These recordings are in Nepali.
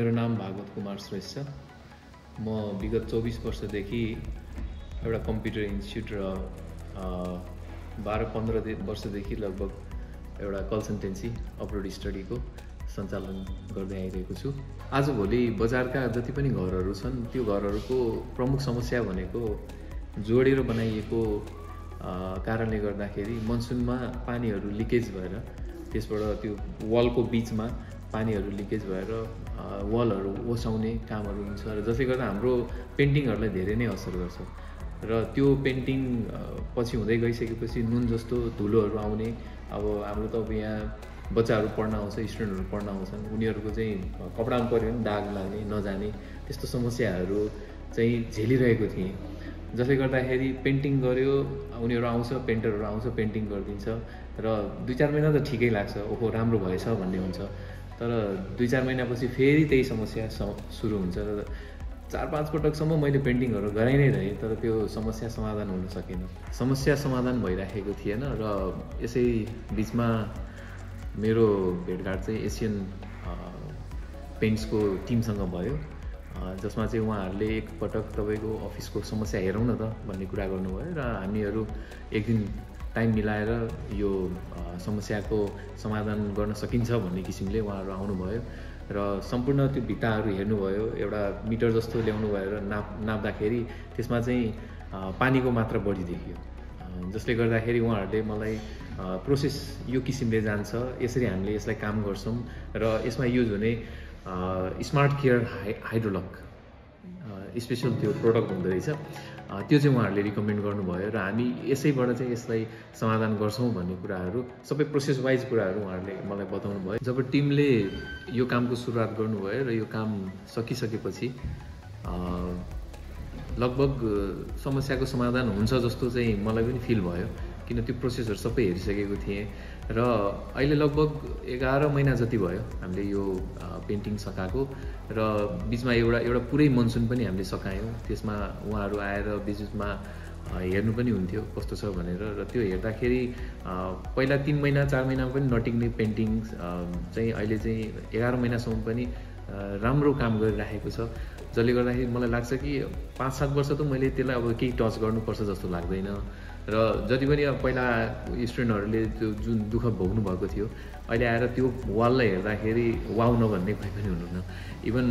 मेरो नाम भागवत कुमार श्रेष्ठ म विगत चौबिस वर्षदेखि एउटा कम्प्युटर इन्स्टिच्युट र बाह्र पन्ध्र वर्षदेखि लगभग एउटा कन्सल्टेन्सी अब्रोड स्टडीको सञ्चालन गर्दै आइरहेको छु। आजभोलि बजारका जति पनि घरहरू छन् त्यो घरहरूको प्रमुख समस्या भनेको जोडेर बनाइएको कारणले गर्दाखेरि मनसुनमा पानीहरू लिकेज भएर त्यसबाट त्यो वालको बिचमा पानीहरू लिकेज भएर वालहरू ओसाउने कामहरू हुन्छ र जसले गर्दा हाम्रो पेन्टिङहरूलाई धेरै नै असर गर्छ। र त्यो पेन्टिङ पछि हुँदै गइसकेपछि नुन जस्तो धुलोहरू आउने। अब हाम्रो त अब यहाँ बच्चाहरू पढ्न आउँछ स्टुडेन्टहरू पढ्न आउँछन्। उनीहरूको चाहिँ कपडामा पऱ्यो भने दाग लाग्ने नजाने त्यस्तो समस्याहरू चाहिँ झेलिरहेको थिएँ। जसले गर्दाखेरि पेन्टिङ गऱ्यो उनीहरू आउँछ पेन्टरहरू आउँछ पेन्टिङ गरिदिन्छ। र दुई चार महिना त ठिकै लाग्छ ओहो राम्रो भएछ भन्ने हुन्छ। तर दुई चार महिनापछि फेरि त्यही समस्या सुरु हुन्छ र चार पाँच पटकसम्म मैले पेन्टिङहरू गराइ नै रहेँ तर त्यो समस्या समाधान हुन सकेन। समस्या समाधान भइराखेको थिएन र यसै बिचमा मेरो भेटघाट चाहिँ एसियन पेन्ट्सको टिमसँग भयो। जसमा चाहिँ उहाँहरूले एकपटक तपाईँको अफिसको समस्या हेरौँ न त भन्ने कुरा गर्नुभयो र हामीहरू एक दिन टाइम मिलाएर यो समस्याको समाधान गर्न सकिन्छ भन्ने किसिमले उहाँहरू आउनुभयो। र सम्पूर्ण त्यो भित्ताहरू हेर्नुभयो एउटा मिटर जस्तो ल्याउनु र नाप नाप्दाखेरि त्यसमा चाहिँ पानीको मात्रा बढी देखियो। जसले गर्दाखेरि उहाँहरूले मलाई प्रोसेस यो किसिमले जान्छ यसरी हामीले यसलाई काम गर्छौँ र यसमा युज हुने smart care high hydraulic special त्यो प्रडक्ट हुँदो रहेछ। त्यो चाहिँ उहाँहरूले रिकमेन्ड गर्नुभयो र हामी यसैबाट चाहिँ यसलाई समाधान गर्छौँ भन्ने कुराहरू सबै प्रोसेस वाइज कुराहरू उहाँहरूले मलाई बताउनु भयो जब टिमले यो कामको सुरुवात गर्नुभयो र यो काम सकिसकेपछि लगभग समस्याको समाधान हुन्छ जस्तो चाहिँ मलाई पनि फिल भयो। किन त्यो प्रोसेसहरू सबै हेरिसकेको थिएँ। र अहिले लगभग एघार महिना जति भयो हामीले यो पेन्टिङ सकाएको र बिचमा एउटा एउटा पुरै मनसुन पनि हामीले सकायौँ। त्यसमा उहाँहरू आएर बिचबिचमा अ, हेर्नु पनि हुन्थ्यो कस्तो छ भनेर र त्यो हेर्दाखेरि पहिला तिन महिना चार महिनामा पनि नटिक्ने पेन्टिङ चाहिँ अहिले चाहिँ एघार महिनासम्म पनि राम्रो काम गरिराखेको छ। जसले गर्दाखेरि मलाई लाग्छ कि पाँच सात वर्ष त मैले त्यसलाई अब केही टच गर्नुपर्छ जस्तो लाग्दैन। र जति पनि अब पहिला स्टुडेन्टहरूले त्यो जुन दुःख भोग्नु भएको थियो अहिले आएर त्यो वाललाई हेर्दाखेरि वाउ नभन्ने कोही पनि हुनुहुन्न। इभन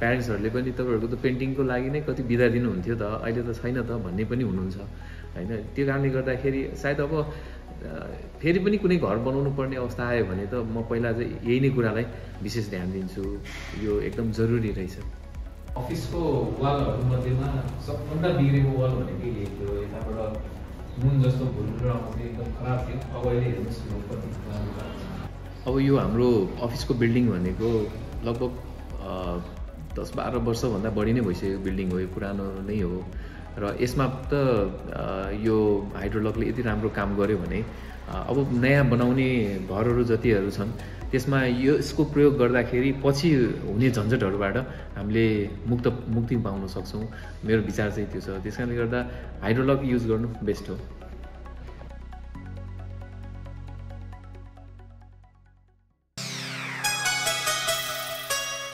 प्यारेन्ट्सहरूले पनि तपाईँहरूको त पेन्टिङको लागि नै कति बिदा दिनुहुन्थ्यो त अहिले त छैन त भन्ने पनि हुनुहुन्छ। होइन त्यो कारणले गर्दाखेरि सायद अब फेरि पनि कुनै घर बनाउनु पर्ने अवस्था आयो भने त म पहिला चाहिँ यही नै कुरालाई विशेष ध्यान दिन्छु। यो एकदम जरुरी रहेछ। अफिसको वालहरू मध्येमा सबभन्दा बिग्रेको वाल भनेकै यही यताबाट नुन जस्तो भुलहरू आउँथ्यो एकदम खराब थियो अब अहिले हेर्नुहोस् यो कति राम्रो। अब यो हाम्रो अफिसको बिल्डिङ भनेको लगभग दस बाह्र वर्षभन्दा बढी नै भइसकेको बिल्डिङ हो यो पुरानो नै हो र यसमा त यो हाइड्रोलकले यति राम्रो काम गर्यो भने अब नयाँ बनाउने घरहरू जतिहरू छन् त्यसमा यो यसको प्रयोग गर्दाखेरि पछि हुने झन्झटहरूबाट हामीले मुक्त मुक्ति पाउन सक्छौँ। मेरो विचार चाहिँ त्यो छ। त्यस कारणले गर्दा हाइड्रोलक युज गर्नु बेस्ट हो।